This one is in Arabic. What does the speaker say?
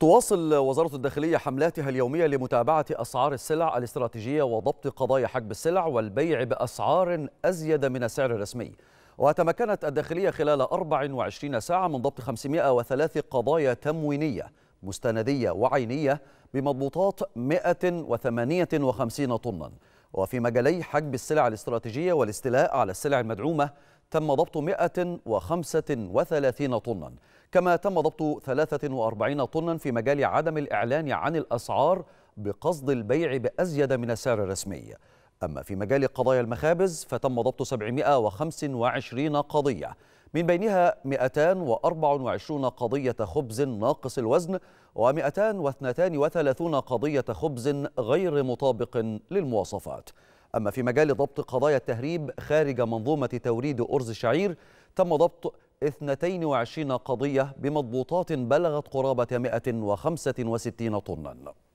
تواصل وزارة الداخلية حملاتها اليومية لمتابعة أسعار السلع الاستراتيجية وضبط قضايا حجب السلع والبيع بأسعار أزيد من السعر الرسمي. وتمكنت الداخلية خلال 24 ساعة من ضبط 503 قضايا تموينية مستندية وعينية بمضبوطات 158 طنا. وفي مجالي حجب السلع الاستراتيجية والاستيلاء على السلع المدعومة تم ضبط 135 طنا. كما تم ضبط 43 طنا في مجال عدم الإعلان عن الأسعار بقصد البيع بأزيد من السعر الرسمي. أما في مجال قضايا المخابز فتم ضبط 725 قضية من بينها 224 قضية خبز ناقص الوزن و232 قضية خبز غير مطابق للمواصفات. أما في مجال ضبط قضايا التهريب خارج منظومة توريد أرز الشعير تم ضبط 22 قضية بمضبوطات بلغت قرابة 165 طناً.